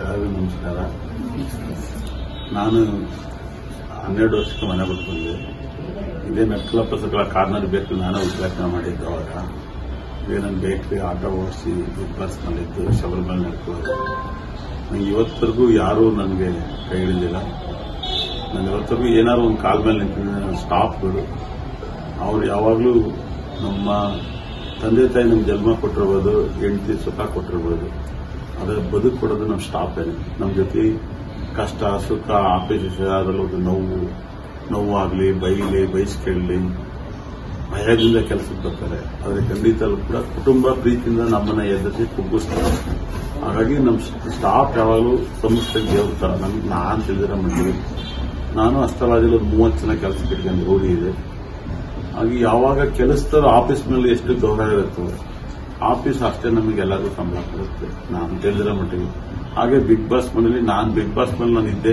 ಎಲ್ಲರಿಗೂ ನಮಸ್ಕಾರ ನಾನು ಹನ್ನೆರಡು ವರ್ಷಕ್ಕೆ ಮನೆ ಬಿಟ್ಟು ಇದೇ ನಕ್ಕಲ ಪುಸ್ತಕಗಳ ಕಾರ್ನರ್ ಬೇಕು, ನಾನೇ ಉದ್ಘಾಟನೆ ಮಾಡಿದ್ದು ಅವಾಗ. ಇದೇ ನನ್ನ ಬೇಕ್ರಿ ಆಟೋ ಓಡಿಸಿ ಬಿಗ್ ಬಾಸ್ ಮಾಡಿದ್ದು ಶಬರಿಮಲೆ ನಡ್ಕೊಳ್ಳೋದು. ನಂಗೆ ಇವತ್ತರೆಗೂ ಯಾರೂ ನನಗೆ ಕೈ ಹಿಡಿದಿಲ್ಲ. ನಾನು ಇವತ್ತರೆಗೂ ಏನಾದ್ರು ಒಂದು ಕಾಲ್ ಮೇಲೆ ನಿಂತಿದ್ದೆ ಸ್ಟಾಫ್ಗಳು ಅವ್ರು ಯಾವಾಗಲೂ ನಮ್ಮ ತಂದೆ ತಾಯಿ ನಮ್ಮ ಜನ್ಮ ಕೊಟ್ಟಿರ್ಬೋದು, ಹೆಂಡತಿ ಸುಖ ಕೊಟ್ಟಿರ್ಬೋದು. ಅದರ ಬದುಕು ಕೊಡೋದು ನಮ್ಮ ಸ್ಟಾಪ್ ಏನು ನಮ್ಮ ಜೊತೆ ಕಷ್ಟ, ಸುಖ ಆಫೀಸ್ ಅದರಲ್ಲೂ ನೋವು ನೋವಾಗಲಿ ಬೈಲಿ ಬಯಸ್ಕೊಳ್ಳಿ ಭಯದಿಂದ ಕೆಲಸಕ್ಕೆ ಬರ್ತಾರೆ. ಆದರೆ ಖಂಡಿತ ಕೂಡ ಕುಟುಂಬ ಪ್ರೀತಿಯಿಂದ ನಮ್ಮನ್ನ ಎದುರಿಸಿ ಕುಗ್ಗಿಸ್ತಾರೆ. ಹಾಗಾಗಿ ನಮ್ಮ ಸ್ಟಾಫ್ ಯಾವಾಗಲೂ ಸಂಸ್ಥೆ ದೇವ್ರ ನಮ್ಗೆ ನಾನು ತಿಳಿದಿರೋ ಮಟ್ಟಿಗೆ ನಾನು ಅಷ್ಟರಾಜಲ್ಲಿ ಒಂದು ಮೂವತ್ತು ಜನ ಕೆಲಸಕ್ಕೆ ಇಟ್ಕೊಂಡು ರೂಢಿ ಇದೆ. ಹಾಗೆ ಯಾವಾಗ ಕೆಲಸದವ್ರು ಆಫೀಸ್ ಮೇಲೆ ಎಷ್ಟು ಗೌರವ ಇರುತ್ತೋ ಆಫೀಸ್ ಅಷ್ಟೇ ನಮಗೆ ಎಲ್ಲರಿಗೂ ಸಂಬಳ ಕೊಡುತ್ತೆ. ನಾನು ತಿಳಿದಿರೋ ಮಟ್ಟಿಗೆ. ಹಾಗೆ ಬಿಗ್ ಬಾಸ್ ಮನೇಲಿ ನಾನು ಬಿಗ್ ಬಾಸ್ ಮನೇಲಿ ನಾನು ಇದ್ದೆ.